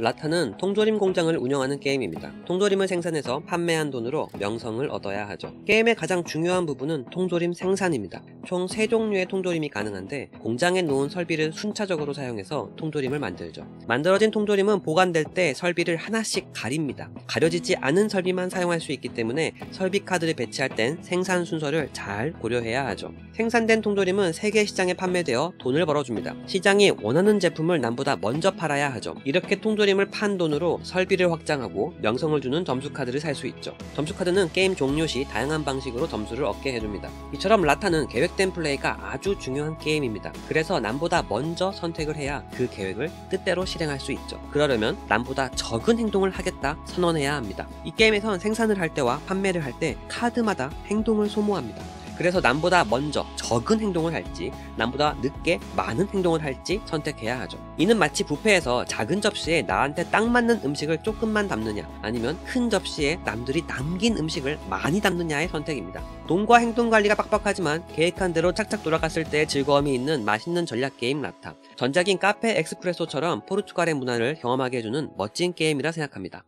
라타는 통조림 공장을 운영하는 게임입니다. 통조림을 생산해서 판매한 돈으로 명성을 얻어야 하죠. 게임의 가장 중요한 부분은 통조림 생산입니다. 총 3종류의 통조림이 가능한데 공장에 놓은 설비를 순차적으로 사용해서 통조림을 만들죠. 만들어진 통조림은 보관될 때 설비를 하나씩 가립니다. 가려지지 않은 설비만 사용할 수 있기 때문에 설비 카드를 배치할 땐 생산 순서를 잘 고려해야 하죠. 생산된 통조림은 세계 시장에 판매되어 돈을 벌어줍니다. 시장이 원하는 제품을 남보다 먼저 팔아야 하죠. 이렇게 통조림 을 판 돈으로 설비를 확장하고 명성을 주는 점수 카드를 살 수 있죠. 점수 카드는 게임 종료 시 다양한 방식으로 점수를 얻게 해줍니다. 이처럼 라타는 계획된 플레이가 아주 중요한 게임입니다. 그래서 남보다 먼저 선택을 해야 그 계획을 뜻대로 실행할 수 있죠. 그러려면 남보다 적은 행동을 하겠다 선언해야 합니다. 이 게임에선 생산을 할 때와 판매를 할 때 카드마다 행동을 소모합니다. 그래서 남보다 먼저 적은 행동을 할지 남보다 늦게 많은 행동을 할지 선택해야 하죠. 이는 마치 뷔페에서 작은 접시에 나한테 딱 맞는 음식을 조금만 담느냐 아니면 큰 접시에 남들이 남긴 음식을 많이 담느냐의 선택입니다. 돈과 행동 관리가 빡빡하지만 계획한 대로 착착 돌아갔을 때 즐거움이 있는 맛있는 전략 게임 라타. 전작인 카페 엑스프레소처럼 포르투갈의 문화를 경험하게 해주는 멋진 게임이라 생각합니다.